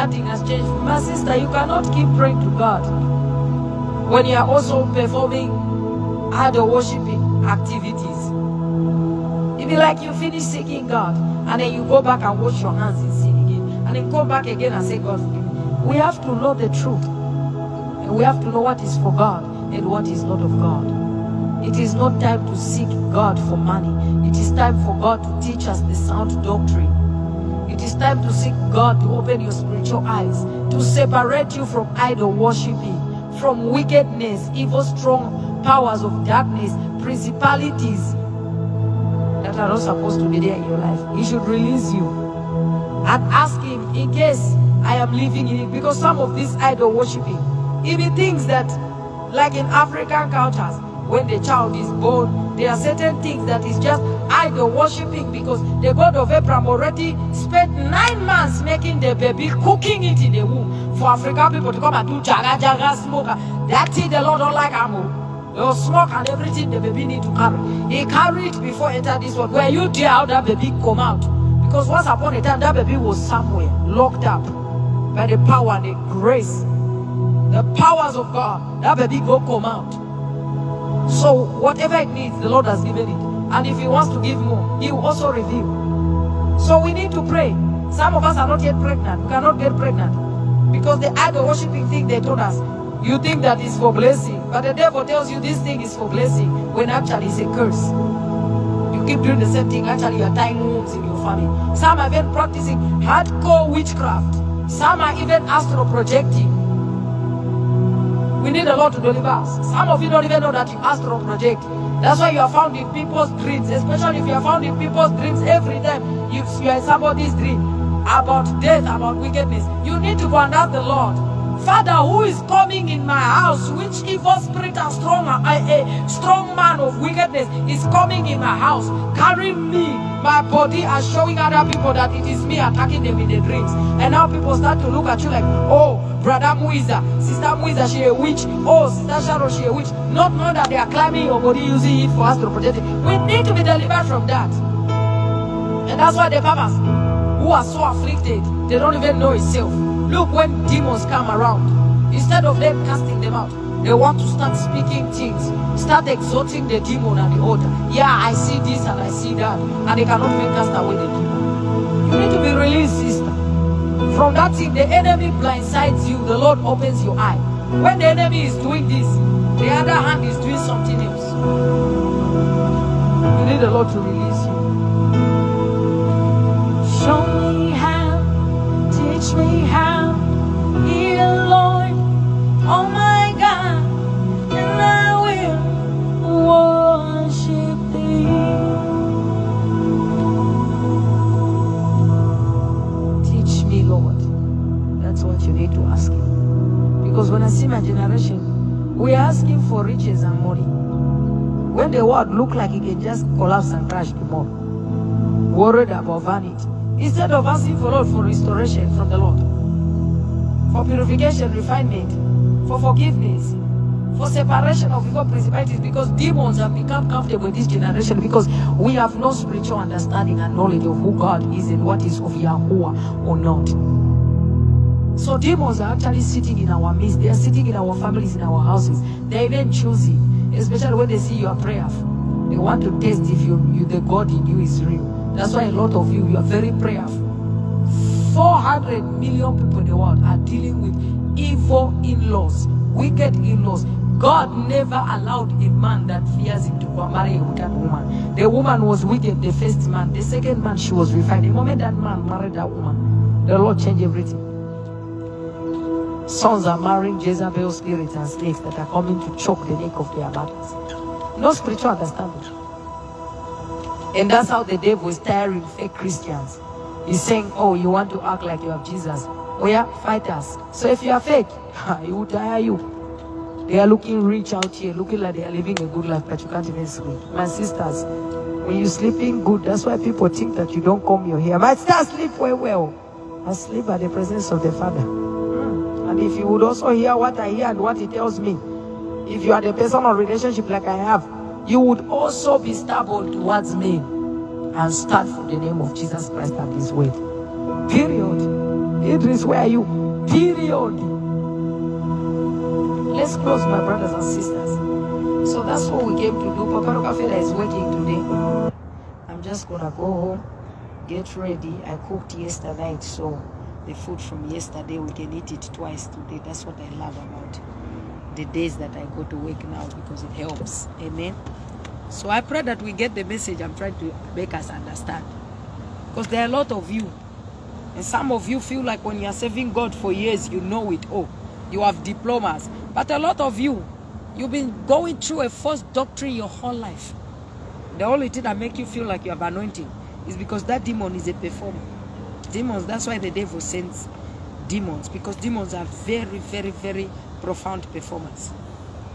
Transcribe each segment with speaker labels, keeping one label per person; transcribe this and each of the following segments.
Speaker 1: nothing has changed. My sister, you cannot keep praying to God when you are also performing idol worshiping activities. It be like you finish seeking God and then you go back and wash your hands in sin again and then come back again and say, God, forgive me. We have to know the truth. And we have to know what is for God and what is not of God. It is not time to seek God for money. It is time for God to teach us the sound doctrine. It is time to seek God to open your spiritual eyes, to separate you from idol worshiping, from wickedness, evil, strong powers of darkness, principalities that are not supposed to be there in your life. He should release you and ask Him in case I am living in it. Because some of these idol worshiping, even things that, like in African cultures, when the child is born, there are certain things that is just idol worshiping because the God of Abraham already spent nine months making the baby, cooking it in the womb for African people to come and do jaga jaga smoke. That thing the Lord don't like ammo. The smoke and everything the baby need to carry. He carried it before enter this world. Were you there how that baby come out? Because once upon a time that baby was somewhere locked up by the power and the grace, the powers of God. That baby go come out. So whatever it needs, the Lord has given it. And if He wants to give more, He will also reveal. So we need to pray. Some of us are not yet pregnant. We cannot get pregnant. Because the idol worshiping thing they told us, you think that is for blessing. But the devil tells you this thing is for blessing when actually it's a curse. You keep doing the same thing, actually you're tying wounds in your family. Some are even practicing hardcore witchcraft. Some are even astral projecting. We need the Lord to deliver us. Some of you don't even know that you astral project. That's why you are found in people's dreams, especially if you are found in people's dreams every time you, you are in somebody's dream about death, about wickedness. You need to go and ask the Lord, Father, who is coming in my house? Which evil spirit and strong, a, strong man of wickedness is coming in my house, carrying me, my body, and showing other people that it is me attacking them in the dreams. And now people start to look at you like, oh, brother Muiza, sister Muiza, she a witch. Oh, sister Sharon, she a witch. Not knowing that they are climbing your body using it for us to it. We need to be delivered from that. And that's why the mamas who are so afflicted, they don't even know itself. Look, when demons come around, instead of them casting them out, they want to start speaking things, start exalting the demon and the altar. Yeah, I see this and I see that, and they cannot even cast away the demon. You need to be released. From that thing, the enemy blindsides you, the Lord opens your eye. When the enemy is doing this, the other hand is doing something else. You need the Lord to release you.
Speaker 2: Show me how, teach me how, dear Lord, oh my God, and I will worship
Speaker 1: Because when I see my generation, we are asking for riches and money. When the world look like it can just collapse and crash tomorrow, worried about vanity. Instead of asking for Lord for restoration from the Lord, for purification, refinement, for forgiveness, for separation of evil principalities, because demons have become comfortable in this generation because we have no spiritual understanding and knowledge of who God is and what is of Yahuwah or not. So demons are actually sitting in our midst. They are sitting in our families, in our houses. They're even choosing, especially when they see you are prayerful. They want to test if you, you the God in you is real. That's why a lot of you, you are very prayerful. 400 million people in the world are dealing with evil in-laws, wicked in-laws. God never allowed a man that fears him to marry a wicked woman. The woman was wicked, the first man. The second man, she was refined. The moment that man married that woman, the Lord changed everything. Sons are marrying Jezebel spirits and slaves that are coming to choke the neck of their mothers. No spiritual understanding. And that's how the devil is tiring fake Christians. He's saying, oh, you want to act like you have Jesus. Oh yeah, fight us. So if you are fake, he will tire you. They are looking rich out here, looking like they are living a good life, but you can't even sleep. My sisters, when you're sleeping good, that's why people think that you don't comb your hair. My sister sleep well, well. I sleep at the presence of the Father. And if you would also hear what I hear and what he tells me, if you are the personal relationship like I have, you would also be stubborn towards me and start for the name of Jesus Christ and his word. Period. Idris, where are you? Period. Let's close, my brothers and sisters. So that's what we came to do. Papa Rockefeller is working today. I'm just gonna go home, get ready. I cooked yesterday night, so the food from yesterday we can eat it twice today. That's what I love about the days that I go to work now because it helps. Amen. So I pray that we get the message I'm trying to make us understand. Because there are a lot of you. And some of you feel like when you're serving God for years, you know it all. You have diplomas. But a lot of you, you've been going through a false doctrine your whole life. The only thing that make you feel like you have anointing is because that demon is a performer. Demons, that's why the devil sends demons. Because demons are very, very, very profound performers.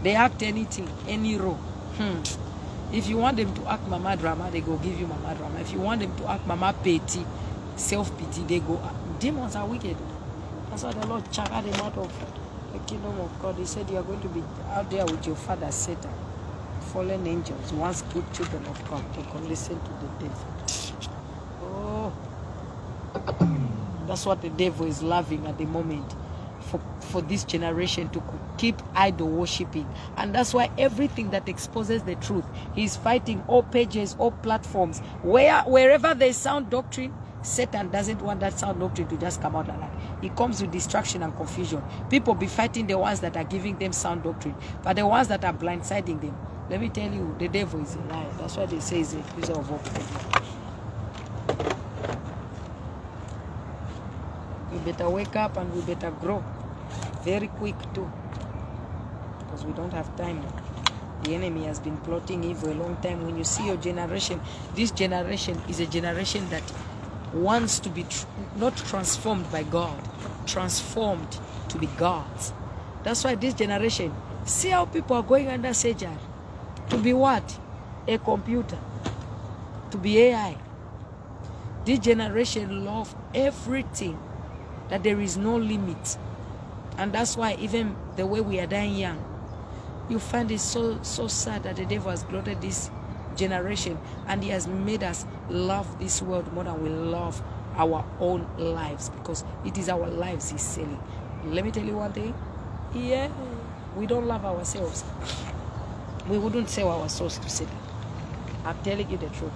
Speaker 1: They act anything, any role. Hmm. If you want them to act mama drama, they go give you mama drama. If you want them to act mama pity, self pity, they go. Demons are wicked. That's why the Lord chucked them out of the kingdom of God. He said, You are going to be out there with your father, Satan. Fallen angels, once good children of God, they can listen to the devil. That's what the devil is loving at the moment for, for this generation to keep idol worshiping. And that's why everything that exposes the truth, he's fighting all pages, all platforms. Where wherever there's sound doctrine, Satan doesn't want that sound doctrine to just come out like that. It comes with distraction and confusion. People be fighting the ones that are giving them sound doctrine, but the ones that are blindsiding them. Let me tell you, the devil is a liar. That's why they say he's a user of hope. We better wake up and we better grow very quick too because we don't have time. The enemy has been plotting evil a long time. When you see your generation this generation is a generation that wants to be tr not transformed by god transformed to be gods. That's why this generation see how people are going under surgery to be what? A computer. To be ai this generation love everything that there is no limit and that's why even the way we are dying young, you find it so so sad that the devil has glutted this generation and he has made us love this world more than we love our own lives because it is our lives he's selling. Let me tell you one thing. Yeah, we don't love ourselves. We wouldn't sell our souls to Satan. I'm telling you the truth.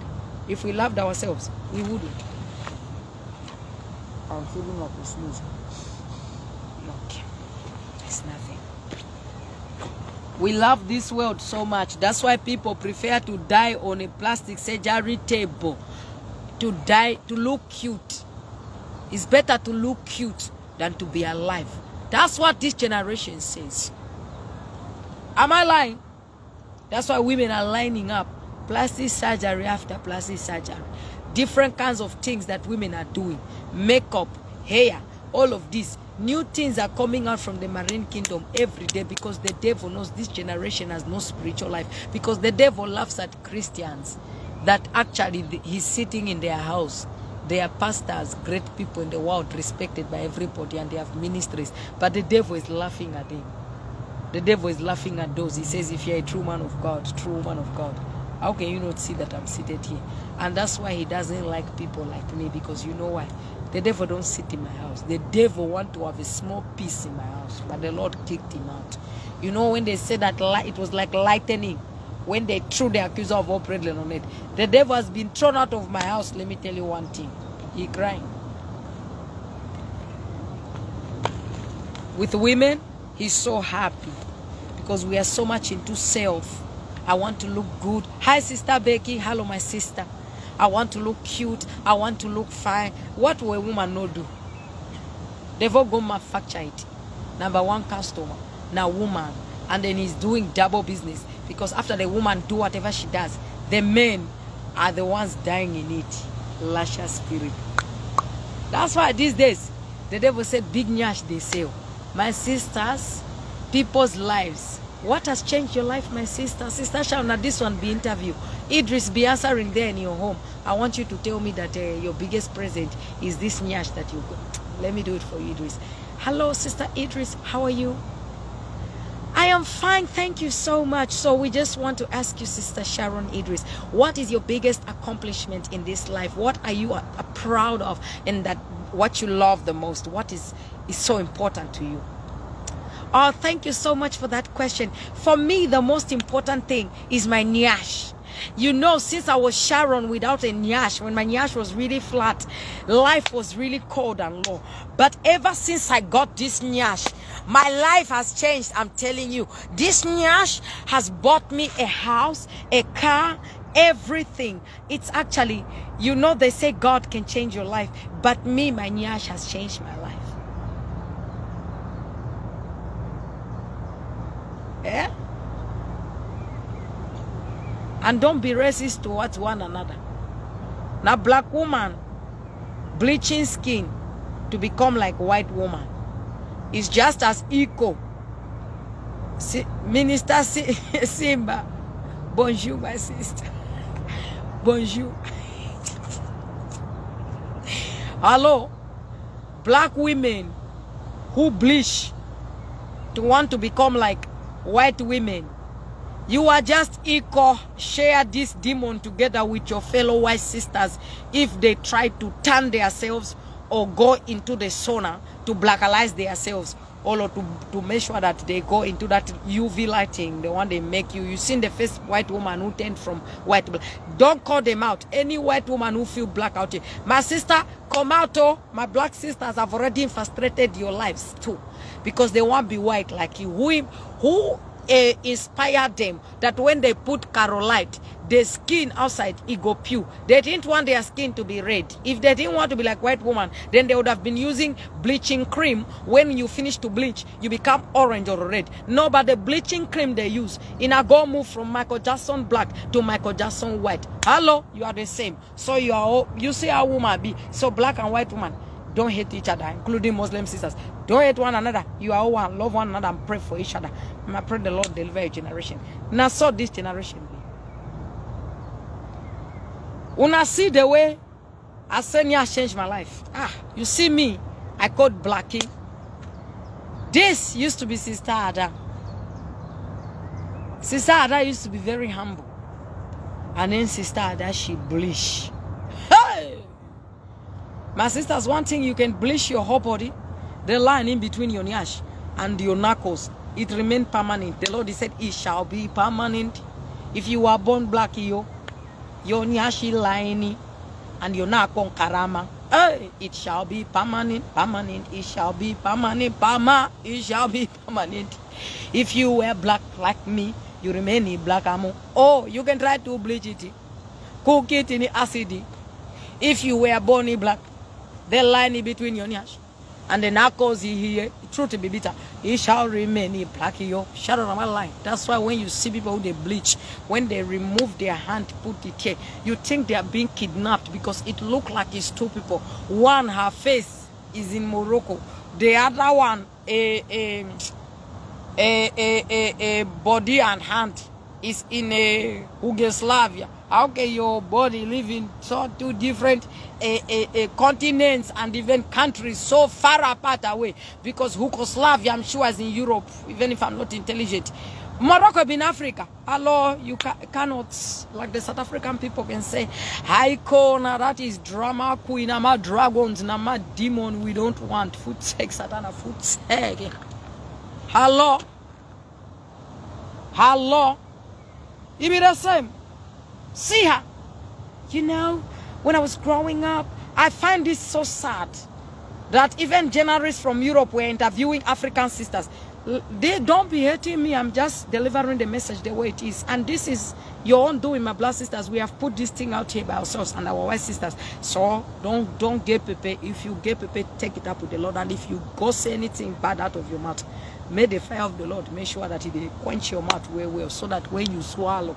Speaker 1: If we loved ourselves, we wouldn't. I'm feeling like a sneeze. It's nothing. We love this world so much. That's why people prefer to die on a plastic surgery table. To die, to look cute. It's better to look cute than to be alive. That's what this generation says. Am I lying? That's why women are lining up. Plastic surgery after plastic surgery. Different kinds of things that women are doing. Makeup, hair, all of this New things are coming out from the marine kingdom every day because the devil knows this generation has no spiritual life. Because the devil laughs at Christians that actually he's sitting in their house. They are pastors, great people in the world, respected by everybody, and they have ministries. But the devil is laughing at them. The devil is laughing at those. He says, if you're a true man of God, true woman of God, how can you not see that I'm seated here? And that's why he doesn't like people like me, because you know why? The devil don't sit in my house. The devil want to have a small piece in my house, but the Lord kicked him out. You know when they said that light, it was like lightning. When they threw the accuser of all on it, the devil has been thrown out of my house. Let me tell you one thing. He crying. With women, he's so happy because we are so much into self. I want to look good. Hi, Sister Becky. Hello, my sister. I want to look cute. I want to look fine. What will a woman not do? They've all go manufacture it. Number one customer, now woman. And then he's doing double business. Because after the woman do whatever she does, the men are the ones dying in it. Lascious spirit. That's why these days, the devil said, big nyash they sell. My sisters, people's lives. What has changed your life, my sister? Sister, shall not this one be interview? Idris be answering there in your home. I want you to tell me that uh, your biggest present is this nyash that you got. Let me do it for you, Idris. Hello, Sister Idris. How are you? I am fine. Thank you so much. So we just want to ask you, Sister Sharon Idris, what is your biggest accomplishment in this life? What are you uh, proud of and that what you love the most? What is is so important to you? Oh, thank you so much for that question. For me, the most important thing is my nyash. You know, since I was Sharon without a nyash, when my nyash was really flat, life was really cold and low. But ever since I got this nyash, my life has changed. I'm telling you, this nyash has bought me a house, a car, everything. It's actually, you know, they say God can change your life, but me, my nyash has changed my life. Yeah? And don't be racist towards one another. Now, black woman bleaching skin to become like white woman is just as equal. Si Minister si Simba, bonjour, my sister. Bonjour. Hello, black women who bleach to want to become like white women. You are just equal. Share this demon together with your fellow white sisters if they try to turn themselves or go into the sauna to blackalize themselves or to, to make sure that they go into that UV lighting, the one they make you. You seen the first white woman who turned from white. Don't call them out. Any white woman who feel black out here. My sister, come out. Oh, my black sisters have already frustrated your lives too. Because they won't be white like you. Who, who uh, inspired them that when they put Caro White, the skin outside it go pure. They didn't want their skin to be red. If they didn't want to be like white woman, then they would have been using bleaching cream. When you finish to bleach, you become orange or red. No, but the bleaching cream they use in a go move from Michael Jackson black to Michael Jackson white. Hello, you are the same. So you are all, you see how woman be. So black and white woman don't hate each other, including Muslim sisters. Don't hate one another. You are one. Love one another and pray for each other. I pray the Lord deliver your generation. Now, so this generation. I see the way Asenia changed my life. Ah, you see me. I called Blackie. This used to be Sister Ada. Sister Ada used to be very humble. And then Sister Ada, she bleach. Hey! My sisters, one thing you can bleach your whole body, the line in between your nyash and your knuckles, it remain permanent. The Lord said it shall be permanent. If you are born black, yo, your nyashi line and your nakon karama, hey, it shall be permanent, permanent, it shall be permanent, perma, it shall be permanent. If you wear black like me, you remain in black amo. Oh, you can try to bleach it, cook it in acid. If you wear bony black, the line between your nyash and the knuckles here, truth be bitter, he shall remain in black yo. Shout out my line. That's why when you see people who they bleach, when they remove their hand, put it here, you think they are being kidnapped because it look like it's two people. One, her face is in Morocco. The other one, a a a a, a, a body and hand is in a Yugoslavia. How can your body live in so two different uh, uh, continents and even countries so far apart away? Because Yugoslavia, I'm sure, is in Europe, even if I'm not intelligent. Morocco in Africa. Hello, you ca cannot, like the South African people can say, Haiko, now that is drama queen, nama dragons, nama demon, we don't want food sex, satana food sex. Hello? Hello? You be the same. See her. You know, when I was growing up, I find this so sad that even journalists from Europe were interviewing African sisters. They don't be hating me. I'm just delivering the message the way it is. And this is your own doing, my blood sisters. We have put this thing out here by ourselves and our white sisters. So don't don't get pepe. If you get pepe, take it up with the Lord. And if you go say anything bad out of your mouth, may the fire of the Lord make sure that it quench your mouth well, well, so that when you swallow,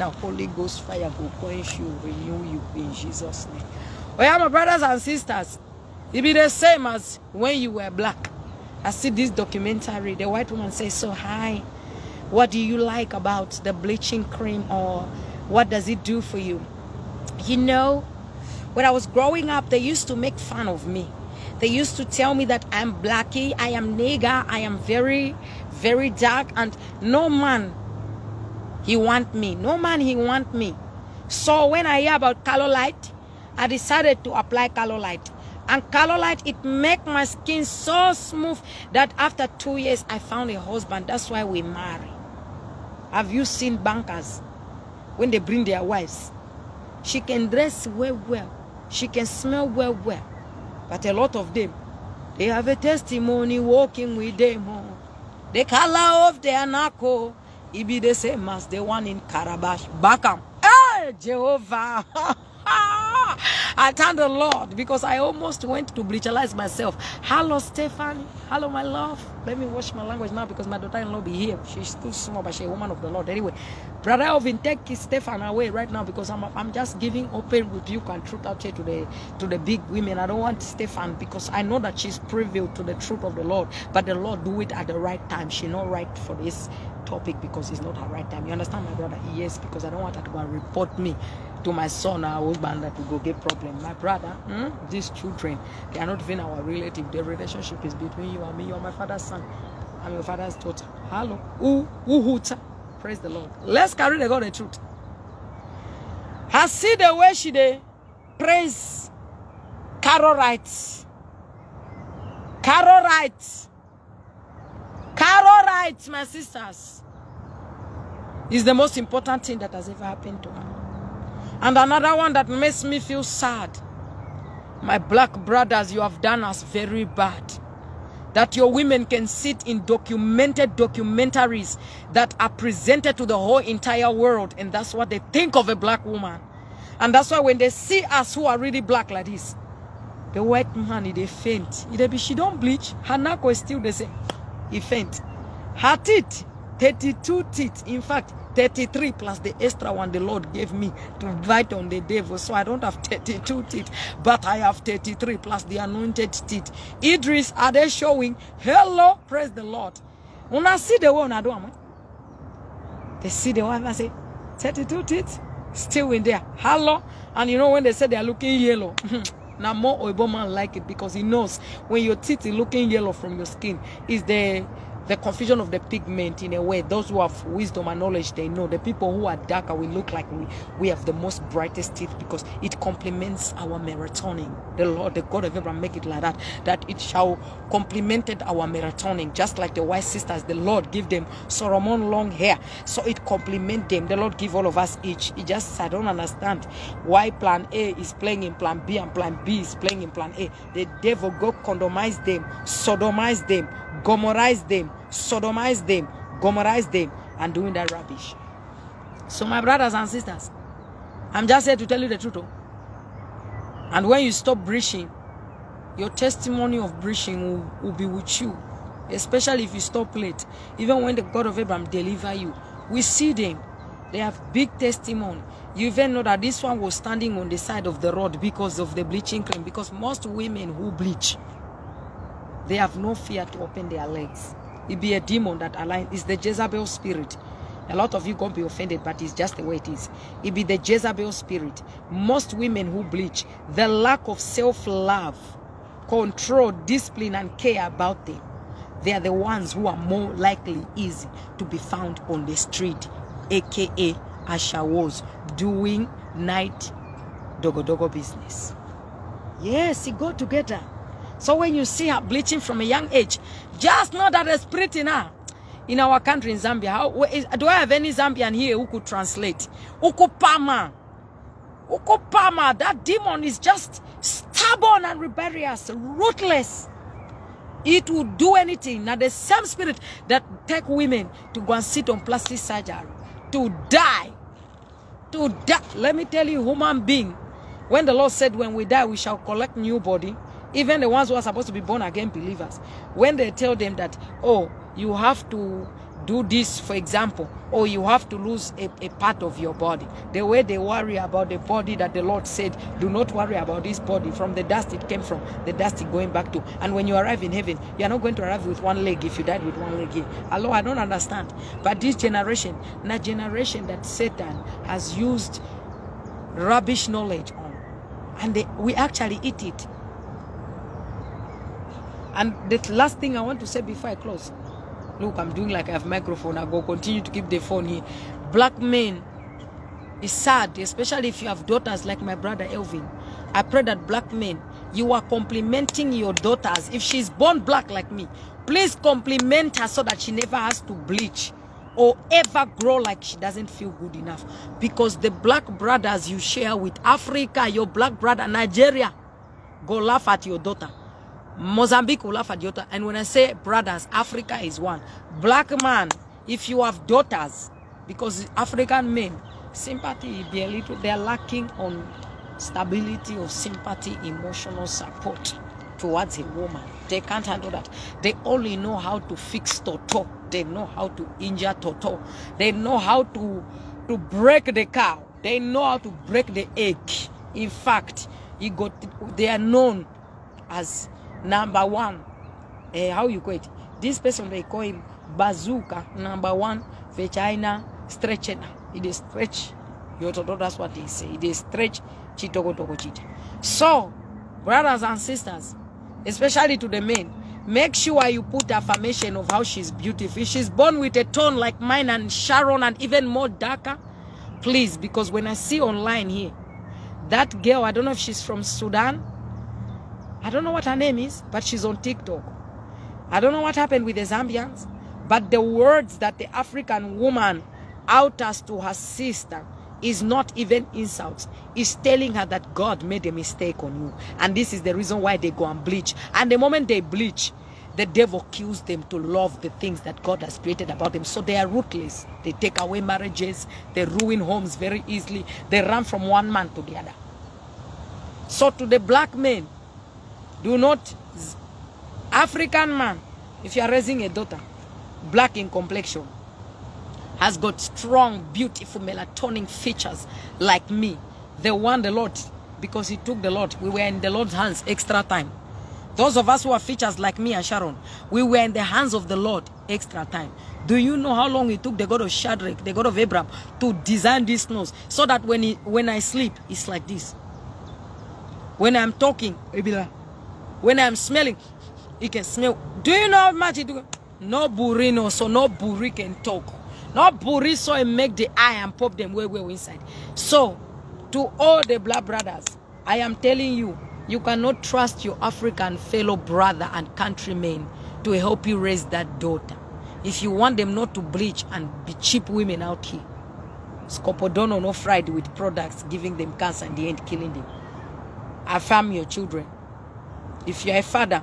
Speaker 1: now Holy Ghost fire will quench you, renew you in Jesus' name. Oh yeah, my brothers and sisters, it be the same as when you were black. I see this documentary. The white woman says, so hi, what do you like about the bleaching cream or what does it do for you? You know, when I was growing up, they used to make fun of me. They used to tell me that I'm blacky, I am nigger, I am very, very dark, and no man he want me. No man he want me. So when I hear about Caro White, I decided to apply Caro White. And Caro White, it make my skin so smooth that after two years, I found a husband. That's why we marry. Have you seen bankers when they bring their wives? She can dress well, well. She can smell well, well. But a lot of them, they have a testimony walking with them. Oh. The color of their knuckle, it be the same as the one in Karabash. Bakam. Hey, Jehovah. I thank the Lord because I almost went to bleacherize myself. Hello, Stephanie. Hello, my love. Let me watch my language now because my daughter-in-law be here. She's too small, but she's a woman of the Lord. Anyway, brother Alvin, take Stefan away right now because I'm I'm just giving open rebuke and truth out here to the to the big women. I don't want Stefan because I know that she's prevailed to the truth of the Lord, but the Lord do it at the right time. She not right for this topic because it's not her right time. You understand, my brother? Yes, because I don't want her to go and report me to my son or husband that will go get problem. My brother, hmm? these children, they are not even our relative. The relationship is between you and me. You are my father's son. I'm your father's daughter. Hello. Ooh, ooh, Praise the Lord. Let's carry the God the truth. I see the way she did praise Carol writes. Carol writes. Carol writes, my sisters. Is the most important thing that has ever happened to her. And another one that makes me feel sad. My black brothers, you have done us very bad. That your women can sit in documented documentaries that are presented to the whole entire world. And that's what they think of a black woman. And that's why when they see us who are really black like this, the white man, they faint. If she don't bleach. Her knuckle is still the same. He faint. Her teeth, 32 teeth. In fact, 33 plus the extra one the Lord gave me to bite on the devil. So I don't have 32 teeth, but I have 33 plus the anointed teeth. Idris, are they showing? Hello, praise the Lord. When I see the one I do, they see the one I say, 32 teeth, still in there. Hello. And you know when they say they are looking yellow. now more Oibo man like it because he knows when your teeth is looking yellow from your skin is the the confusion of the pigment in a way. Those who have wisdom and knowledge, they know. The people who are darker will look like we, we have the most brightest teeth because it complements our melatonin. The Lord, the God of Abraham, make it like that, that it shall complemented our melatonin, just like the white sisters. The Lord give them Solomon long hair, so it complement them. The Lord give all of us each. It just I don't understand why Plan A is playing in Plan B and Plan B is playing in Plan A. The devil go condomize them, sodomize them, gomorize them, sodomize them, gomorize them, and doing that rubbish. So, my brothers and sisters, I'm just here to tell you the truth. Oh. And when you stop breaching, your testimony of breaching will, will be with you, especially if you stop late. Even when the God of Abraham deliver you, we see them. They have big testimony. You even know that this one was standing on the side of the road because of the bleaching cream. Because most women who bleach, they have no fear to open their legs. It be a demon that aligns. It's the Jezebel spirit. A lot of you gonna be offended, but it's just the way it is. It be the Jezebel spirit. Most women who bleach, the lack of self-love, control, discipline, and care about them, they are the ones who are more likely easy to be found on the street, aka Asha was doing night dogo dogo business. Yes, it go together. So when you see her bleaching from a young age, just know that the spirit in her. In our country, in Zambia, how, is, do I have any Zambian here who could translate? Ukupama. Ukupama. That demon is just stubborn and rebellious, ruthless. It will do anything. Now the same spirit that take women to go and sit on plastic surgery, to die, to die. Let me tell you, human being, when the Lord said, when we die, we shall collect new body, even the ones who are supposed to be born again believers, when they tell them that, oh, you have to do this, for example, or you have to lose a, a, part of your body. The way they worry about the body that the Lord said, do not worry about this body. From the dust it came from, the dust it going back to. And when you arrive in heaven, you are not going to arrive with one leg if you died with one leg. Allah, I don't understand. But this generation, not generation that Satan has used rubbish knowledge on, and they, we actually eat it. And the last thing I want to say before I close, look, I'm doing like I have microphone. I go continue to keep the phone here. Black men is sad, especially if you have daughters like my brother Elvin. I pray that black men, you are complimenting your daughters. If she's born black like me, please compliment her so that she never has to bleach or ever grow like she doesn't feel good enough. Because the black brothers you share with Africa, your black brother, Nigeria, go laugh at your daughter. Mozambique will laugh at your. And when I say brothers, Africa is one. Black man, if you have daughters, because African men, sympathy be a little, they're lacking on stability of sympathy, emotional support towards a woman. They can't handle that. They only know how to fix Toto. They know how to injure Toto. They know how to, to break the cow. They know how to break the egg. In fact, got, they are known as number one. Uh, how you call it? This person, they call him bazooka, number one, vagina stretcher. It is stretch. Your Toto, that's what they say. It is stretch chitoko toko chita. So, brothers and sisters, especially to the men, make sure you put affirmation of how she's beautiful. If she's born with a tone like mine and Sharon and even more darker, please, because when I see online here, that girl, I don't know if she's from Sudan. I don't know what her name is, but she's on TikTok. I don't know what happened with the Zambians, but the words that the African woman utters to her sister is not even insults. Is telling her that God made a mistake on you. And this is the reason why they go and bleach. And the moment they bleach, the devil kills them to love the things that God has created about them. So they are ruthless. They take away marriages. They ruin homes very easily. They run from one man to the other. So to the black men, do not, African man, if you are raising a daughter, black in complexion, has got strong, beautiful melatonin features like me. The one the Lord, because he took the Lord, we were in the Lord's hands extra time. Those of us who have features like me and Sharon, we were in the hands of the Lord extra time. Do you know how long it took the God of Shadrach, the God of Abraham, to design this nose so that when he, when I sleep, it's like this. When I'm talking, it be like, when I'm smelling, it can smell. Do you know how much it do? No burino, so no buri can talk. No buri so it make the eye and pop them way, way inside. So, to all the black brothers, I am telling you, you cannot trust your African fellow brother and countrymen to help you raise that daughter. If you want them not to bleach and be cheap women out here, scopodono no fried with products giving them cancer and the end killing them. Affirm your children. If you're a father,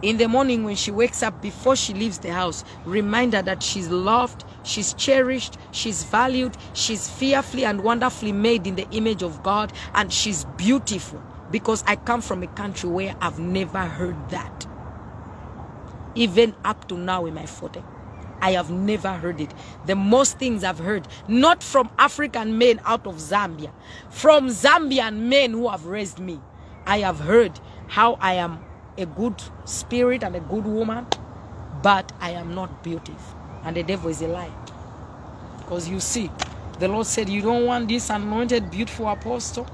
Speaker 1: in the morning when she wakes up before she leaves the house, remind her that she's loved, she's cherished, she's valued, she's fearfully and wonderfully made in the image of God, and she's beautiful. Because I come from a country where I've never heard that. Even up to now in my 40. I have never heard it. The most things I've heard, not from African men out of Zambia, from Zambian men who have raised me. I have heard how I am a good spirit and a good woman, but I am not beautiful. And the devil is a lie. Because you see, the Lord said, You don't want this anointed, beautiful apostle?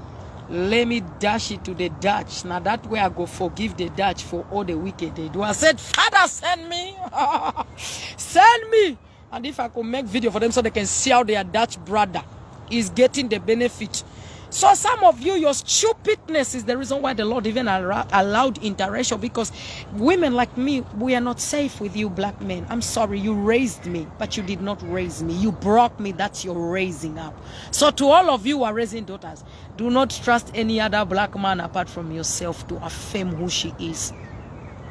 Speaker 1: Let me dash it to the Dutch. Now that way I go forgive the Dutch for all the wicked they do. I said, Father, send me. send me. And if I could make video for them so they can see how their Dutch brother is getting the benefit so some of you, your stupidness is the reason why the Lord even allowed interracial because women like me, we are not safe with you black men. I'm sorry, you raised me, but you did not raise me. You brought me, that's your raising up. So to all of you who are raising daughters, do not trust any other black man apart from yourself to affirm who she is.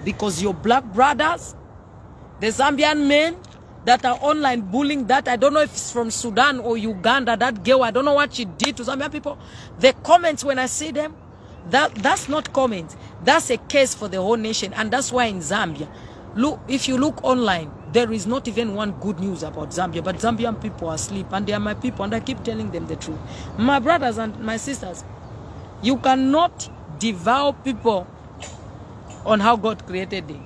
Speaker 1: Because your black brothers, the Zambian men, that are online bullying that. I don't know if it's from Sudan or Uganda, that girl. I don't know what she did to Zambian people. The comments when I see them, that that's not comments. That's a case for the whole nation. And that's why in Zambia, look, if you look online, there is not even one good news about Zambia. But Zambian people are asleep and they are my people and I keep telling them the truth. My brothers and my sisters, you cannot devour people on how God created them.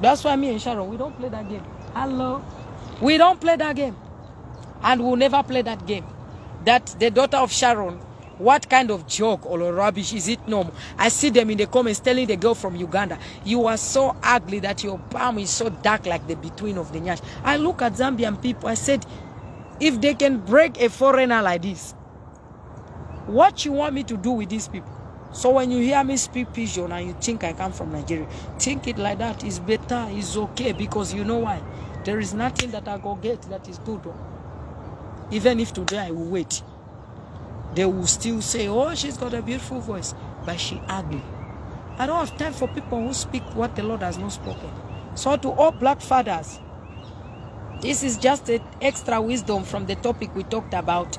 Speaker 1: That's why me and Sharon, we don't play that game. Hello. We don't play that game. And we'll never play that game. That the daughter of Sharon, what kind of joke or rubbish is it normal? I see them in the comments telling the girl from Uganda, you are so ugly that your palm is so dark like the between of the nyash. I look at Zambian people, I said, if they can break a foreigner like this, what you want me to do with these people? So when you hear me speak Pidgin and you think I come from Nigeria, think it like that. It's better, it's okay because you know why? There is nothing that I go get that is good. Oh. Even if today I will wait, they will still say, oh, she's got a beautiful voice, but she ugly. I don't have time for people who speak what the Lord has not spoken. So to all black fathers, this is just an extra wisdom from the topic we talked about.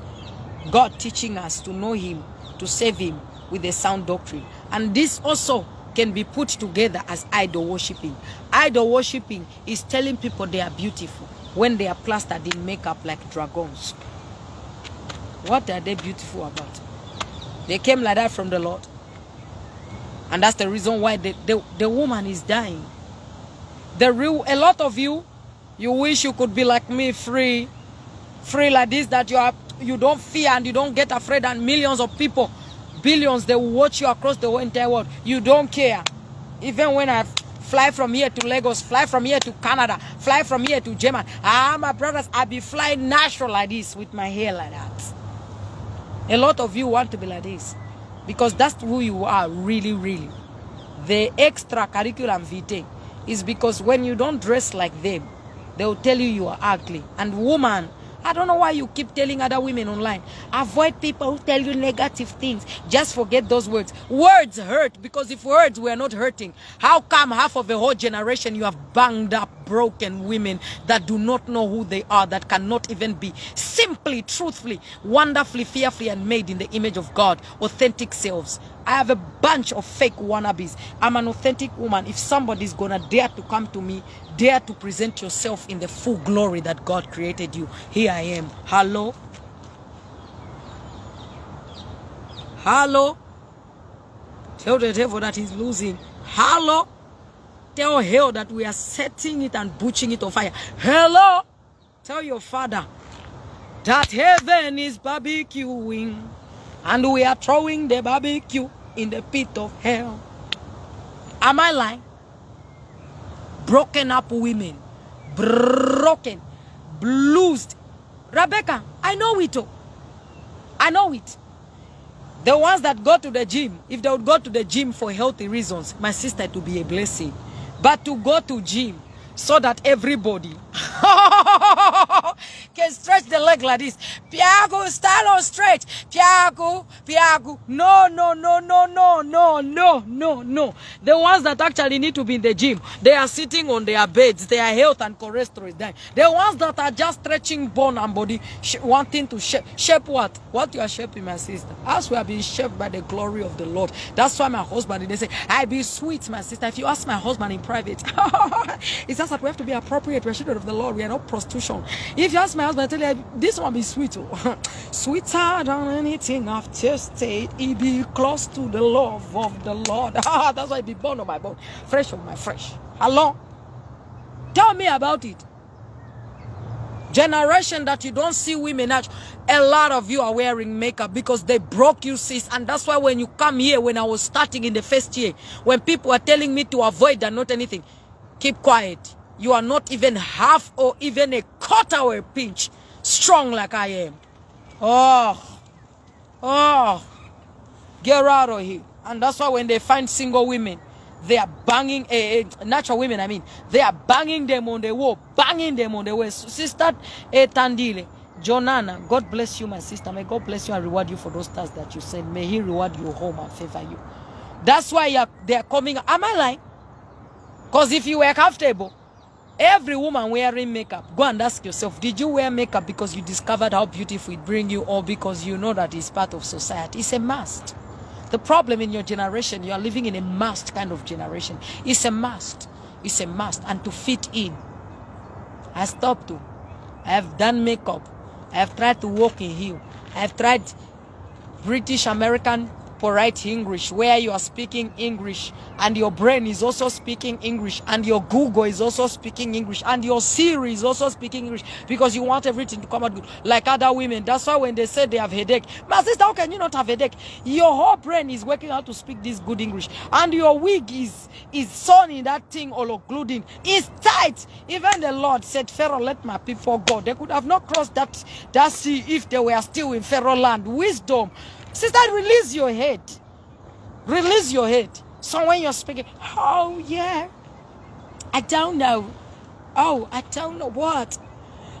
Speaker 1: God teaching us to know him, to save him, with a sound doctrine. And this also can be put together as idol worshipping. Idol worshipping is telling people they are beautiful when they are plastered in makeup like dragons. What are they beautiful about? They came like that from the Lord. And that's the reason why the, the, the woman is dying. The real, a lot of you, you wish you could be like me, free, free like this, that you are, you don't fear and you don't get afraid, and millions of people billions they will watch you across the whole entire world. You don't care. Even when i fly from here to lagos fly from here to canada fly from here to germany. Ah my brothers i be flying natural like this with my hair like that. A lot of you want to be like this because that's who you are really really. The extra curriculum vitae is because when you don't dress like them they will tell you you are ugly. And woman I don't know why you keep telling other women online. Avoid people who tell you negative things. Just forget those words. Words hurt because if words were not hurting, how come half of a whole generation you have banged up broken women that do not know who they are, that cannot even be simply, truthfully, wonderfully, fearfully, and made in the image of God, authentic selves. I have a bunch of fake wannabes. I'm an authentic woman. If somebody's gonna dare to come to me, dare to present yourself in the full glory that God created you, here I am. Hello? Hello? Tell the devil that he's losing. Hello? Tell hell that we are setting it and butchering it on fire. Hello? Tell your father that heaven is barbecuing and we are throwing the barbecue in the pit of hell. Am I lying? Broken up women. Broken. Bruised. Rebecca, I know it. All. I know it. The ones that go to the gym, if they would go to the gym for healthy reasons, my sister, it would be a blessing. But to go to gym so that everybody can stretch the leg like this. Piago, stand on stretch. Piago, Piago. No, no, no, no, no, no, no, no, no. The ones that actually need to be in the gym, they are sitting on their beds. Their health and cholesterol is dying. The ones that are just stretching bone and body, wanting to shape. Shape what? What you are shaping, my sister. As we are being shaped by the glory of the Lord. That's why my husband, they say, I be sweet, my sister. If you ask my husband in private, it's just that we have to be appropriate. We're children of the Lord. We are not prostitution. If you ask my husband, I tell you, this one be sweet. Oh. Sweeter than anything I've tasted. He be close to the love of the Lord. Ah, that's why he be born on my bone. Fresh on my fresh. Hello? Tell me about it. Generation that you don't see women at. A lot of you are wearing makeup because they broke you, sis. And that's why when you come here, when I was starting in the first year, when people were telling me to avoid and not anything, keep quiet you are not even half or even a quarter or a pinch strong like I am. Oh, oh, get out of here. And that's why when they find single women, they are banging, uh, natural women, I mean, they are banging them on the wall, banging them on the wall. Sister Etandile, Jonana, God bless you, my sister. May God bless you and reward you for those stars that you send. May He reward you home and favor you. That's why they are coming. Am I lying? Because if you were comfortable, Every woman wearing makeup, go and ask yourself, did you wear makeup because you discovered how beautiful it brings you or because you know that it's part of society? It's a must. The problem in your generation, you are living in a must kind of generation. It's a must. It's a must. And to fit in, I stopped to. I have done makeup. I have tried to walk in heel. I have tried British American polite English where you are speaking English and your brain is also speaking English and your Google is also speaking English and your Siri is also speaking English because you want everything to come out good like other women. That's why when they say they have headache, my sister, how can you not have headache? Your whole brain is working out to speak this good English and your wig is is sewn in that thing all occluding. It's tight. Even the Lord said, Pharaoh, let my people go. They could have not crossed that, that sea if they were still in Pharaoh land. Wisdom Sister, release your head. Release your head. So when you're speaking, oh yeah, I don't know. Oh, I don't know what.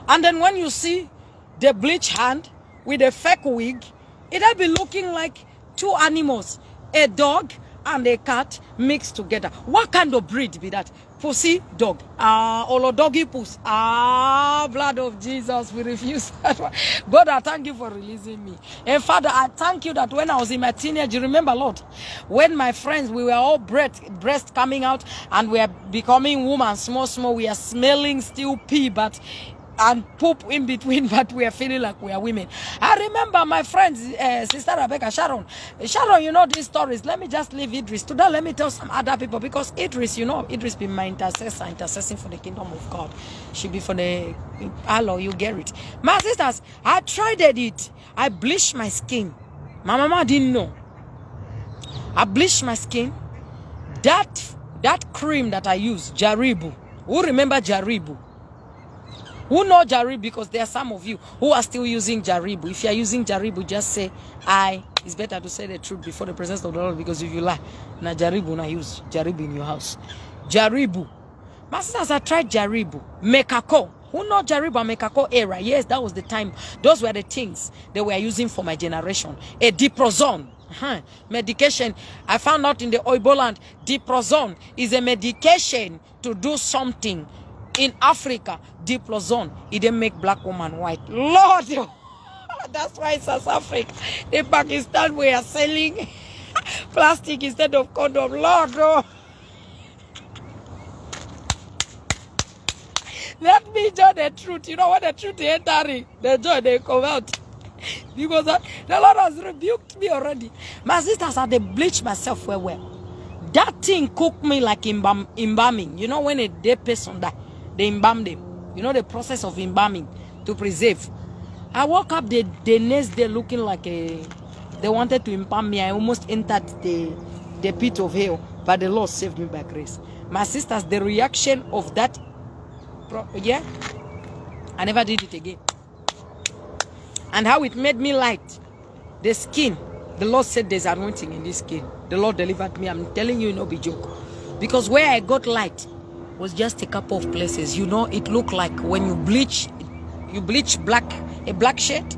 Speaker 1: And then when you see the bleach hand with a fake wig, it'll be looking like two animals, a dog and a cat mixed together. What kind of breed be that? Pussy dog. Ah, uh, doggy puss. Ah, blood of Jesus, we refuse that one. God, I thank you for releasing me. And Father, I thank you that when I was in my teenage, you remember, Lord, when my friends, we were all breast, breast coming out and we are becoming woman, small, small, we are smelling still pee, but and poop in between, but we are feeling like we are women. I remember my friends, uh, Sister Rebecca Sharon. Sharon, you know these stories. Let me just leave Idris. Today, let me tell some other people because Idris, you know, Idris been my intercessor, intercessing for the kingdom of God. She be for the hello, you get it. My sisters, I tried it. I bleached my skin. My mama didn't know. I bleached my skin. That that cream that I use, Jaribu. Who remember Jaribu? Who know Jaribu? Because there are some of you who are still using Jaribu. If you are using Jaribu, just say, I. It's better to say the truth before the presence of the Lord because if you lie, na Jaribu na use Jaribu in your house. Jaribu. My sisters, I tried Jaribu. Mekako. Who know Jaribu and Mekako era? Yes, that was the time. Those were the things they were using for my generation. A diprozone. Huh. Medication. I found out in the Oyibo land, diprozone is a medication to do something in Africa, diplozone, it didn't make black woman white. Lord, that's why South Africa, in Pakistan, we are selling plastic instead of condom. Lord, oh. Let me join the truth. You know what the truth is entering? The joy they come out. Because uh, the Lord has rebuked me already. My sisters had to bleach myself well, well. That thing cooked me like embalm, embalming. You know when a dead person die, they embalm them. You know the process of embalming to preserve. I woke up the, the next day looking like a. They wanted to embalm me. I almost entered the, the pit of hell, but the Lord saved me by grace. My sisters, the reaction of that. Yeah, I never did it again. And how it made me light. The skin. The Lord said there's anointing in this skin. The Lord delivered me. I'm telling you, no be joke. Because where I got light, was just a couple of places. You know, it looked like when you bleach, you bleach black, a black shirt,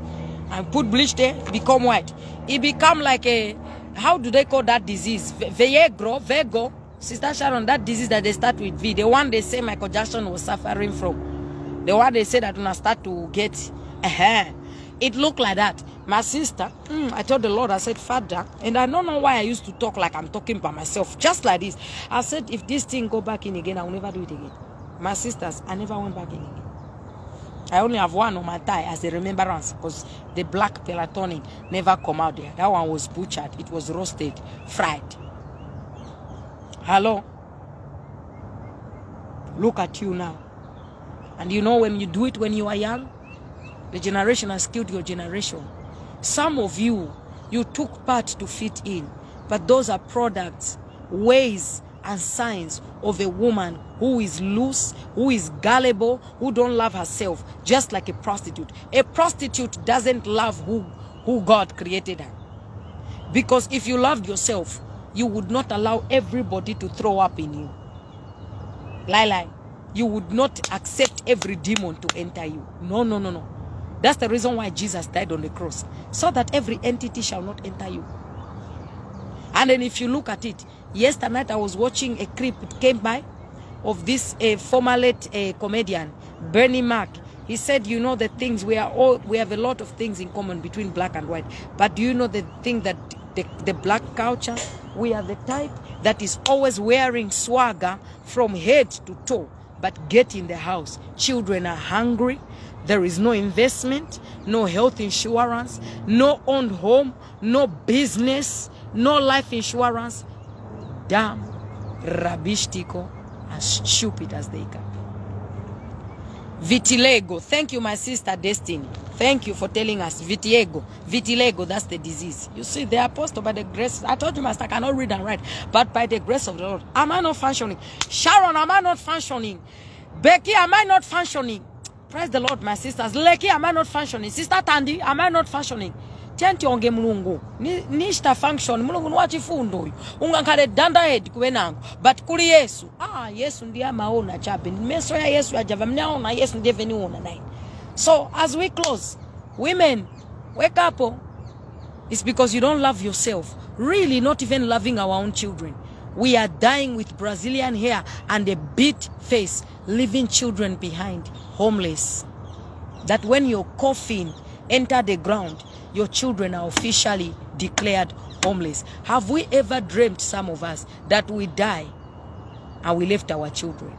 Speaker 1: and put bleach there, become white. It become like a, how do they call that disease? Viagra, Vego, Sister Sharon, that disease that they start with V, the one they say Michael Jackson was suffering from. The one they say that when I start to get, uh -huh, it looked like that. My sister, mm, I told the Lord, I said, Father, and I don't know why I used to talk like I'm talking by myself, just like this. I said, if this thing go back in again, I will never do it again. My sisters, I never went back in again. I only have one on my thigh as a remembrance because the black pelatonic never come out there. That one was butchered. It was roasted, fried. Hello? Look at you now. And you know when you do it when you are young, the generation has killed your generation. Some of you, you took part to fit in, but those are products, ways, and signs of a woman who is loose, who is gullible, who don't love herself, just like a prostitute. A prostitute doesn't love who, who God created her. Because if you loved yourself, you would not allow everybody to throw up in you. Lie. You would not accept every demon to enter you. No, no, no, no. That's the reason why Jesus died on the cross. So that every entity shall not enter you. And then if you look at it, yesterday night I was watching a clip, it came by, of this uh, former late uh, comedian, Bernie Mac. He said, you know the things, we are all, we have a lot of things in common between black and white. But do you know the thing that the, the black culture, we are the type that is always wearing swagger from head to toe. But get in the house. Children are hungry. There is no investment, no health insurance, no owned home, no business, no life insurance. Damn, rubbish tico, as stupid as they can. Vitiligo. Thank you, my sister Destiny. Thank you for telling us. Vitiligo. Vitiligo, that's the disease. You see, the apostle by the grace. I told you, Master, I cannot read and write. But by the grace of the Lord, am I not functioning? Sharon, am I not functioning? Becky, am I not functioning? Praise the Lord, my sisters. Leki, am I not functioning? Sister Tandi, am I not functioning? tentionge mulungu Ni- nista function mulungu ni wachifundo uyu ungankhale dandahead kuwenango but kuli yesu ah yesu ndiye amaona chabe meso ya yesu yajava mnaona yesu ndiye veniona naye so as we close women wake up. It's because you don't love yourself. Really, not even loving our own children. We are dying with Brazilian hair and a beat face, leaving children behind, homeless. That when your coffin enter the ground, your children are officially declared homeless. Have we ever dreamt, some of us, that we die and we left our children?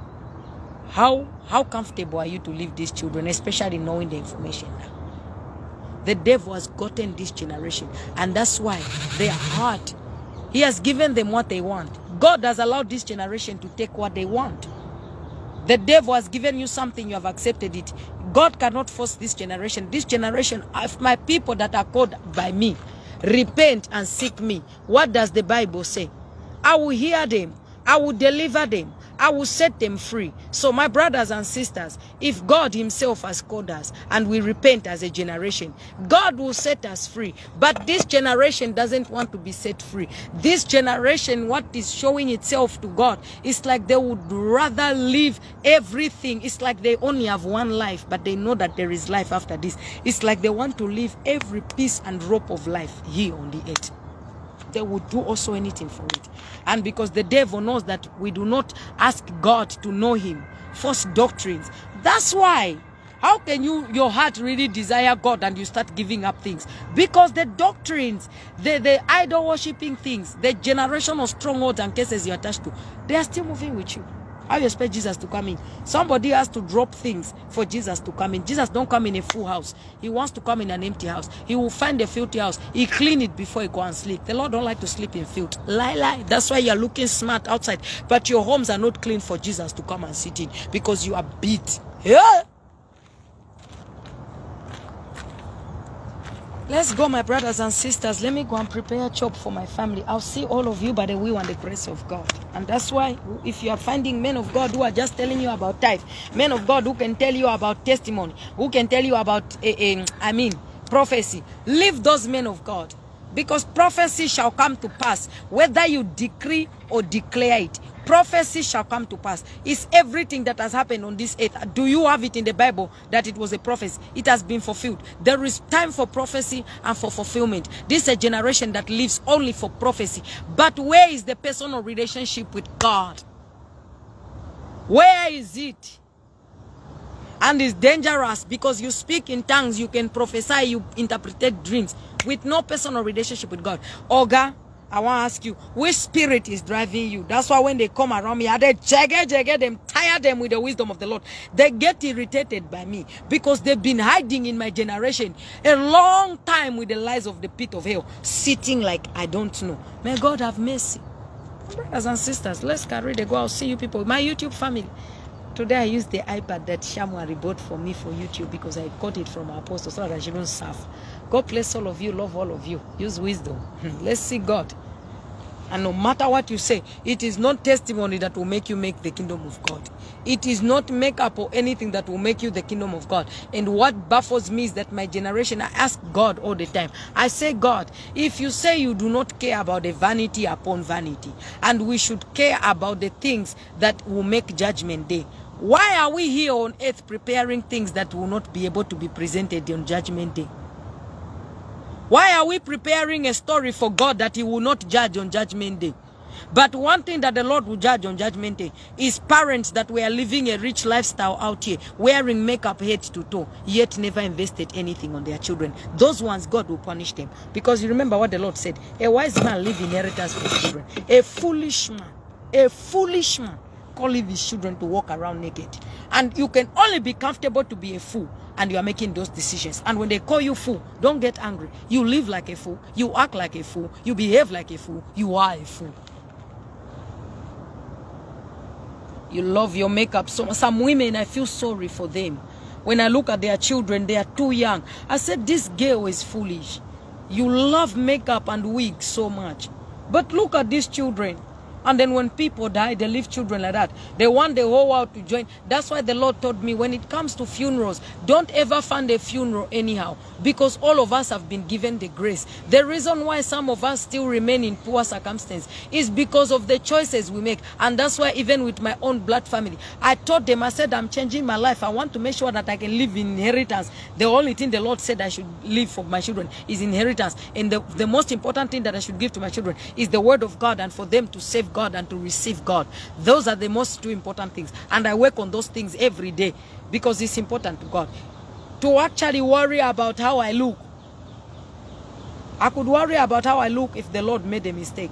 Speaker 1: How, how comfortable are you to leave these children, especially knowing the information now? The devil has gotten this generation, and that's why their hard. He has given them what they want. God has allowed this generation to take what they want. The devil has given you something, you have accepted it. God cannot force this generation. This generation, if my people that are called by me, repent and seek me. What does the Bible say? I will hear them. I will deliver them. I will set them free. So, my brothers and sisters, if God Himself has called us and we repent as a generation, God will set us free. But this generation doesn't want to be set free. This generation, what is showing itself to God, it's like they would rather live everything. It's like they only have one life, but they know that there is life after this. It's like they want to live every piece and rope of life here on the earth they would do also anything for it. And because the devil knows that we do not ask God to know him, false doctrines. That's why. How can you, your heart really desire God and you start giving up things? Because the doctrines, the, the idol worshipping things, the generational strongholds and cases you're attached to, they are still moving with you. How you expect Jesus to come in? Somebody has to drop things for Jesus to come in. Jesus don't come in a full house. He wants to come in an empty house. He will find a filthy house. He clean it before he go and sleep. The Lord don't like to sleep in filth. Lie, lie. That's why you're looking smart outside. But your homes are not clean for Jesus to come and sit in because you are beat. Yeah. Let's go, my brothers and sisters. Let me go and prepare a chop for my family. I'll see all of you by the will and the grace of God. And that's why, if you are finding men of God who are just telling you about tithe, men of God who can tell you about testimony, who can tell you about, eh, eh, I mean, prophecy, leave those men of God. Because prophecy shall come to pass, whether you decree or declare it. Prophecy shall come to pass. It's everything that has happened on this earth. Do you have it in the Bible that it was a prophecy? It has been fulfilled. There is time for prophecy and for fulfillment. This is a generation that lives only for prophecy. But where is the personal relationship with God? Where is it? and it's dangerous because you speak in tongues, you can prophesy, you interpret dreams with no personal relationship with God. Oga, I want to ask you, which spirit is driving you? That's why when they come around me, I they jagger, jagger them, tire them with the wisdom of the Lord. They get irritated by me because they've been hiding in my generation a long time with the lies of the pit of hell, sitting like I don't know. May God have mercy. Brothers and sisters, let's carry the go. I'll see you people. My YouTube family. Today I used the iPad that Shamwari bought for me for YouTube because I got it from apostle so that I shouldn't suffer. God bless all of you, love all of you. Use wisdom. Hmm. Let's see God. And no matter what you say, it is not testimony that will make you make the kingdom of God. It is not makeup or anything that will make you the kingdom of God. And what baffles me is that my generation, I ask God all the time. I say, God, if you say you do not care about the vanity upon vanity, and we should care about the things that will make judgment day, why are we here on earth preparing things that will not be able to be presented on judgment day? Why are we preparing a story for God that He will not judge on Judgment Day? But one thing that the Lord will judge on Judgment Day is parents that were living a rich lifestyle out here, wearing makeup head to toe, yet never invested anything on their children. Those ones, God will punish them. Because you remember what the Lord said a wise man leave inheritance for children, a foolish man, a foolish man calling his children to walk around naked. And you can only be comfortable to be a fool and you are making those decisions. And when they call you fool, don't get angry. You live like a fool, you act like a fool, you behave like a fool, you are a fool. You love your makeup. So some women, I feel sorry for them. When I look at their children, they are too young. I said, this girl is foolish. You love makeup and wigs so much. But look at these children. And then when people die, they leave children like that. They want the whole world to join. That's why the Lord told me when it comes to funerals, don't ever fund a funeral anyhow. Because all of us have been given the grace. The reason why some of us still remain in poor circumstances is because of the choices we make. And that's why even with my own blood family, I told them, I said, I'm changing my life. I want to make sure that I can live in inheritance. The only thing the Lord said I should live for my children is inheritance. And the, the most important thing that I should give to my children is the word of God and for them to save God and to receive God. Those are the most two important things. And I work on those things every day because it's important to God. To actually worry about how I look. I could worry about how I look if the Lord made a mistake.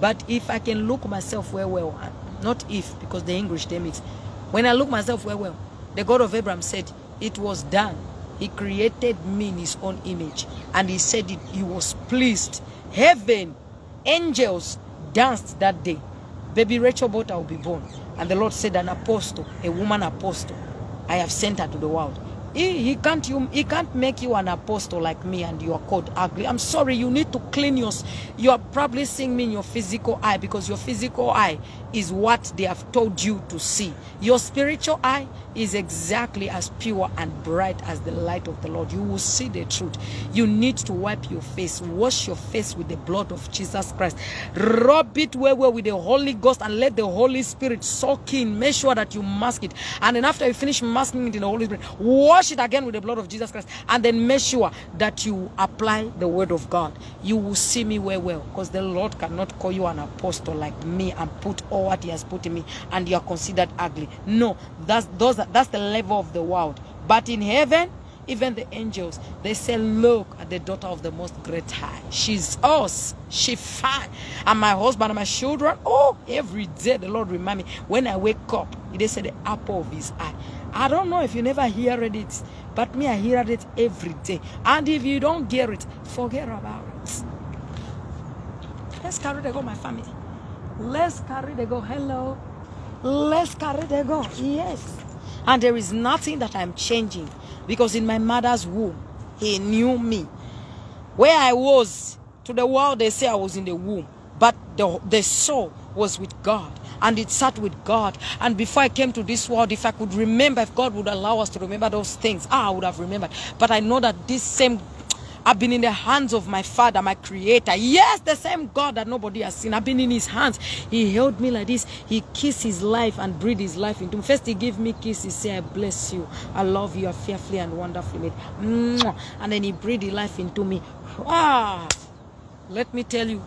Speaker 1: But if I can look myself well, well, not if, because the English they mix. When I look myself well, well, the God of Abraham said, it was done. He created me in his own image. And he said it, he was pleased. Heaven, angels danced that day. Baby Rachel Botha will be born. And the Lord said, an apostle, a woman apostle, I have sent her to the world. He, he can't you he can't make you an apostle like me and you are called ugly. I'm sorry, you need to clean your you are probably seeing me in your physical eye because your physical eye is what they have told you to see. Your spiritual eye is exactly as pure and bright as the light of the Lord. You will see the truth. You need to wipe your face, wash your face with the blood of Jesus Christ. Rub it well, well with the Holy Ghost and let the Holy Spirit soak in. Make sure that you mask it. And then after you finish masking it in the Holy Spirit, wash it again with the blood of Jesus Christ. And then make sure that you apply the word of God. You will see me well, well. Because the Lord cannot call you an apostle like me and put all what he has put in me and you are considered ugly. No, that's those that's the level of the world. But in heaven, even the angels, they say, look at the daughter of the most great high. She's us. She fine. And my husband and my children, oh, every day the Lord remind me, when I wake up, they say the apple of his eye. I don't know if you never hear it, but me, I hear it every day. And if you don't hear it, forget about it. Let's carry the go, my family. Let's carry the go. Hello. Let's carry the go. Yes. And there is nothing that I'm changing because in my mother's womb, he knew me. Where I was, to the world, they say I was in the womb. But the, the soul was with God and it sat with God. And before I came to this world, if I could remember, if God would allow us to remember those things, ah, I would have remembered. But I know that this same I've been in the hands of my father, my creator. Yes, the same God that nobody has seen. I've been in his hands. He held me like this. He kissed his life and breathed his life into me. First, he gave me kiss. He said, I bless you. I love you. You're fearfully and wonderfully made. And then he breathed his life into me. Ah, let me tell you,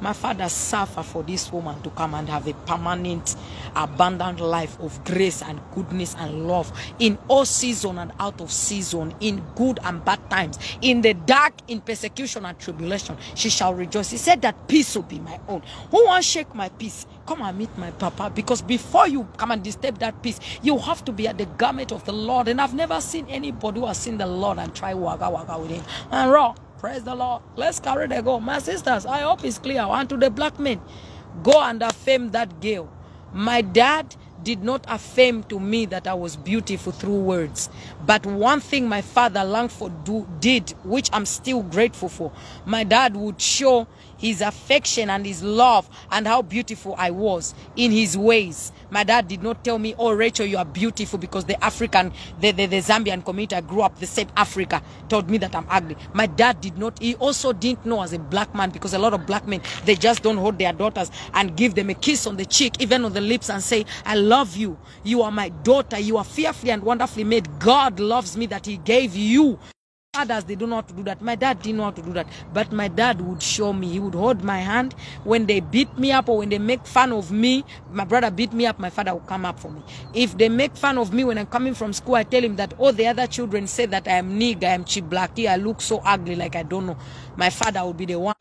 Speaker 1: my father suffered for this woman to come and have a permanent, abundant life of grace and goodness and love in all season and out of season, in good and bad times, in the dark, in persecution and tribulation. She shall rejoice. He said that peace will be my own. Who wants shake my peace? Come and meet my papa because before you come and disturb that peace, you have to be at the garment of the Lord. And I've never seen anybody who has seen the Lord and try waka waka with him. And wrong. Praise the Lord. Let's carry the go. My sisters, I hope it's clear. And to the black men, go and affirm that girl. My dad did not affirm to me that I was beautiful through words. But one thing my father Langford do, did, which I'm still grateful for, my dad would show his affection and his love and how beautiful I was in his ways. My dad did not tell me, oh, Rachel, you are beautiful because the African, the, the, the Zambian community I grew up the same Africa told me that I'm ugly. My dad did not, he also didn't know as a black man because a lot of black men, they just don't hold their daughters and give them a kiss on the cheek, even on the lips and say, I love you. You are my daughter. You are fearfully and wonderfully made. God loves me that he gave you others they don't know how to do that my dad didn't know how to do that but my dad would show me he would hold my hand when they beat me up or when they make fun of me my brother beat me up my father would come up for me if they make fun of me when i'm coming from school i tell him that all the other children say that i am nigger i am chiblaki i look so ugly like i don't know my father would be the one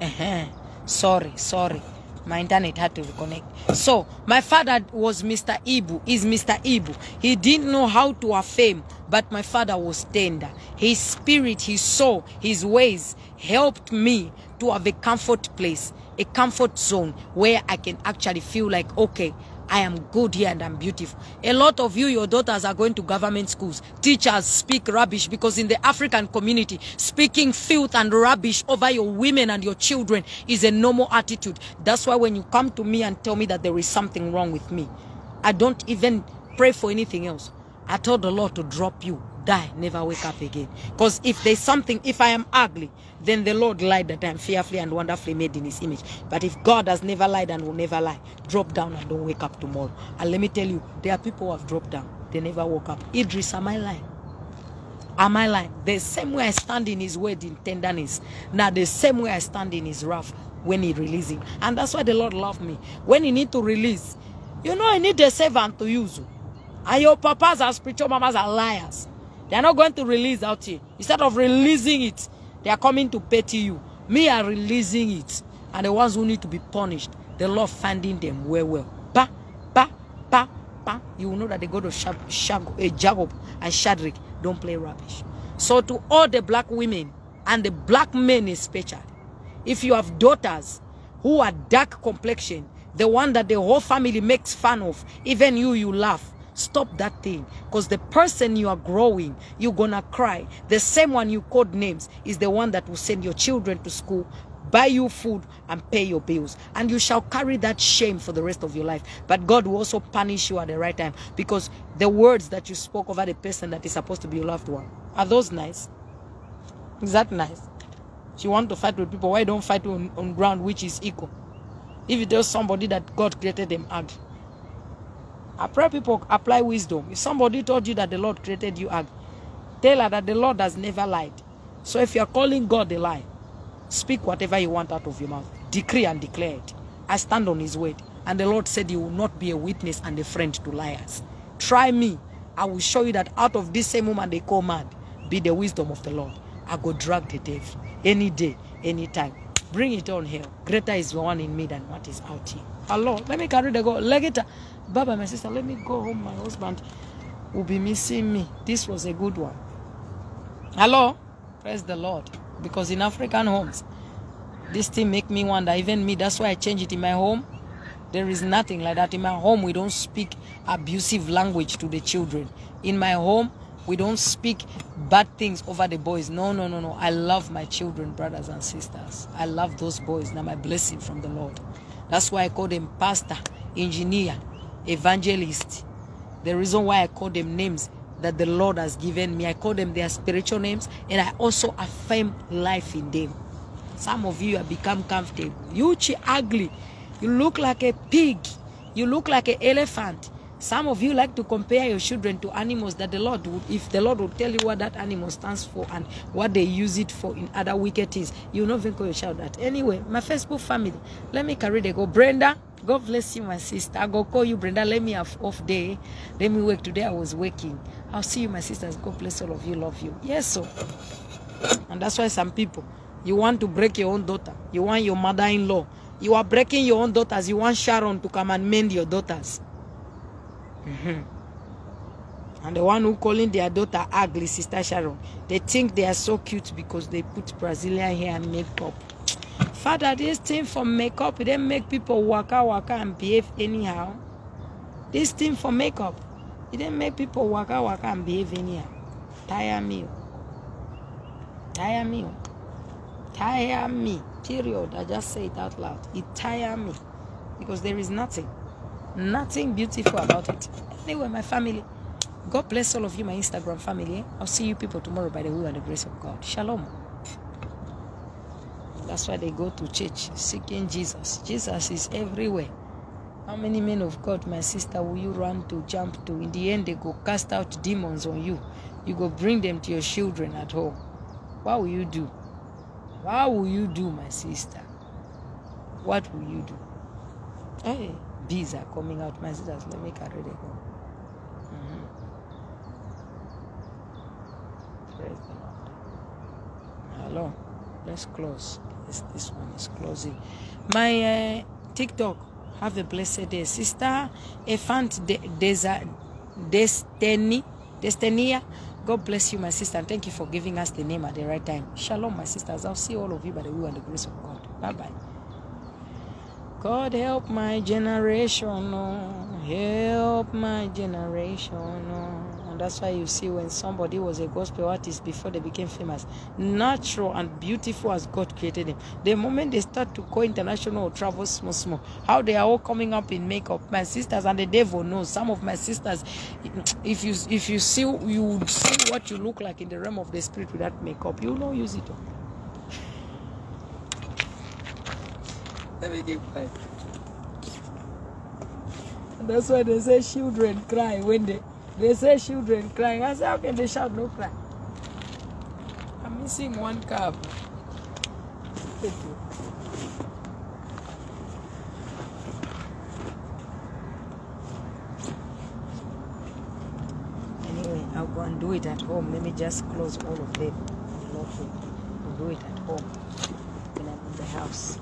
Speaker 1: uh -huh. sorry sorry my internet had to reconnect. So my father was Mr. Ibu, is Mr. Ibu. He didn't know how to affirm, but my father was tender. His spirit, his soul, his ways helped me to have a comfort place, a comfort zone where I can actually feel like, okay, I am good here and I'm beautiful. A lot of you, your daughters are going to government schools. Teachers speak rubbish because in the African community, speaking filth and rubbish over your women and your children is a normal attitude. That's why when you come to me and tell me that there is something wrong with me, I don't even pray for anything else. I told the Lord to drop you die, never wake up again. Because if there's something, if I am ugly, then the Lord lied that I am fearfully and wonderfully made in his image. But if God has never lied and will never lie, drop down and don't wake up tomorrow. And let me tell you, there are people who have dropped down. They never woke up. Idris, am I lying? Am I lying? The same way I stand in his word in tenderness. Now the same way I stand in his wrath when he releasing. And that's why the Lord loved me. When he need to release, you know I need a servant to use. And your papas and spiritual mamas are liars. They are not going to release out here. Instead of releasing it, they are coming to pity you. Me are releasing it. And the ones who need to be punished, the Lord finding them well, well. Ba, ba, ba, ba. You will know that the God of Shag, Shag, uh, Jacob and Shadrach. Don't play rubbish. So to all the black women and the black men especially, if you have daughters who are dark complexion, the one that the whole family makes fun of, even you, you laugh. Stop that thing. Because the person you are growing, you're going to cry. The same one you called names is the one that will send your children to school, buy you food, and pay your bills. And you shall carry that shame for the rest of your life. But God will also punish you at the right time. Because the words that you spoke over the person that is supposed to be your loved one, are those nice? Is that nice? If you want to fight with people, why don't fight on, on ground which is equal? If it is somebody that God created them ugly. I pray people apply wisdom. If somebody told you that the Lord created you tell her that the Lord has never lied. So if you're calling God a lie, speak whatever you want out of your mouth. Decree and declare it. I stand on his word. And the Lord said he will not be a witness and a friend to liars. Try me. I will show you that out of this same woman they call mad, be the wisdom of the Lord. I go drag the devil any day, any time. Bring it on here. Greater is the one in me than what is out here. Hello. Let me carry the go. Leg it. Baba, my sister, let me go home. My husband will be missing me. This was a good one. Hello? Praise the Lord. Because in African homes, this thing make me wonder. Even me, that's why I change it in my home. There is nothing like that. In my home, we don't speak abusive language to the children. In my home, we don't speak bad things over the boys. No, no, no, no. I love my children, brothers and sisters. I love those boys. They're my blessing from the Lord. That's why I call them pastor, engineer, evangelist. The reason why I call them names that the Lord has given me, I call them their spiritual names, and I also affirm life in them. Some of you have become comfortable. You ugly. You look like a pig. You look like an elephant. Some of you like to compare your children to animals that the Lord would, if the Lord would tell you what that animal stands for and what they use it for in other wicked things, you not even call your child that. Anyway, my Facebook family, let me carry the go. Brenda, God bless you, my sister. I go call you, Brenda. Let me have off day. Let me work today. I was working. I'll see you, my sisters. God bless all of you. Love you. Yes, so. And that's why some people, you want to break your own daughter. You want your mother-in-law. You are breaking your own daughters. You want Sharon to come and mend your daughters. Mm-hmm. And the one who calling their daughter ugly, Sister Sharon, they think they are so cute because they put Brazilian hair and makeup. Father, this thing for makeup, it didn't make people waka waka and behave anyhow. This thing for makeup, it didn't make people waka waka and behave anyhow. Tire me. Tire me. Tire me. Period. I just say it out loud. It tire me. Because there is nothing Nothing beautiful about it. Anyway, my family, God bless all of you, my Instagram family. I'll see you people tomorrow by the will and the grace of God. Shalom. That's why they go to church seeking Jesus. Jesus is everywhere. How many men of God, my sister, will you run to, jump to? In the end, they go cast out demons on you. You go bring them to your children at home. What will you do? What will you do, my sister? What will you do? Hey bees are coming out. My sisters, let me carry them. Mm-hmm. Praise the Lord. Hello. Let's close. This, this one is closing. My uh, TikTok. Have a blessed day. Sister Efant De- Desa- Destiny. Destinia. God bless you, my sister, and thank you for giving us the name at the right time. Shalom, my sisters. I'll see all of you by the will and the grace of God. Bye bye. God help my generation, oh, help my generation. Oh. And that's why you see when somebody was a gospel artist before they became famous, natural and beautiful as God created them. The moment they start to go international or travel small, small, how they are all coming up in makeup. My sisters and the devil knows. Some of my sisters, if you if you see you see what you look like in the realm of the spirit without makeup, you will not use it. all. Let me keep quiet. That's why they say children cry when they they say children crying. I say how can they shout no cry? I'm missing one cup. Thank you. Anyway, I'll go and do it at home. Let me just close all of them. I'll do it at home when I'm in the house.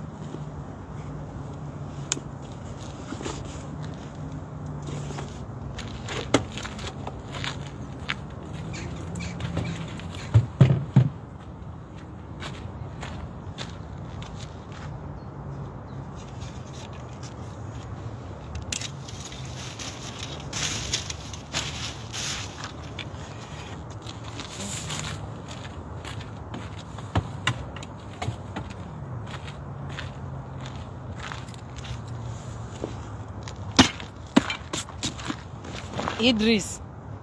Speaker 1: Idris,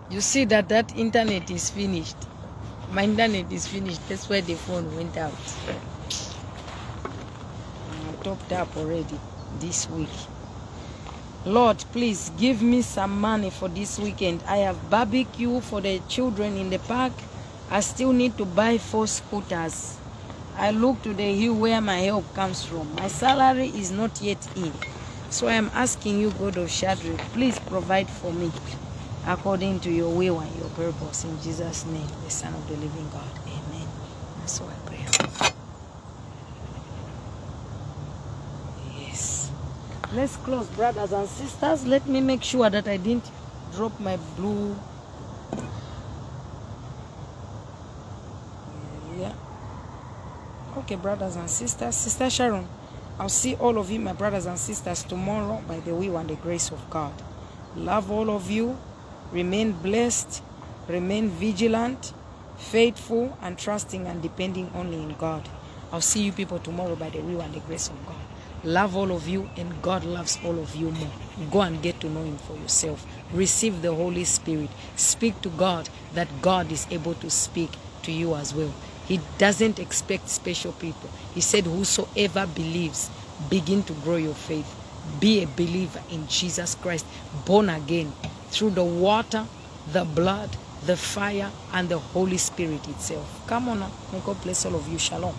Speaker 1: you see that that internet is finished. My internet is finished. That's why the phone went out. I topped up already this week. Lord, please give me some money for this weekend. I have barbecue for the children in the park. I still need to buy four scooters. I look to the hill where my help comes from. My salary is not yet in. So I am asking you, God of Shadrach, please provide for me according to your will and your purpose. In Jesus' name, the Son of the living God. Amen. That's why I pray. Yes. Let's close, brothers and sisters. Let me make sure that I didn't drop my blue. Yeah. Okay, brothers and sisters. Sister Sharon, I'll see all of you, my brothers and sisters, tomorrow by the will and the grace of God. Love all of you. Remain blessed. Remain vigilant, faithful, and trusting and depending only in God. I'll see you people tomorrow by the will and the grace of God. Love all of you, and God loves all of you more. Go and get to know Him for yourself. Receive the Holy Spirit. Speak to God that God is able to speak to you as well. He doesn't expect special people. He said, Whosoever believes, begin to grow your faith. Be a believer in Jesus Christ, born again through the water, the blood, the fire, and the Holy Spirit itself. Come on now. May God bless all of you. Shalom.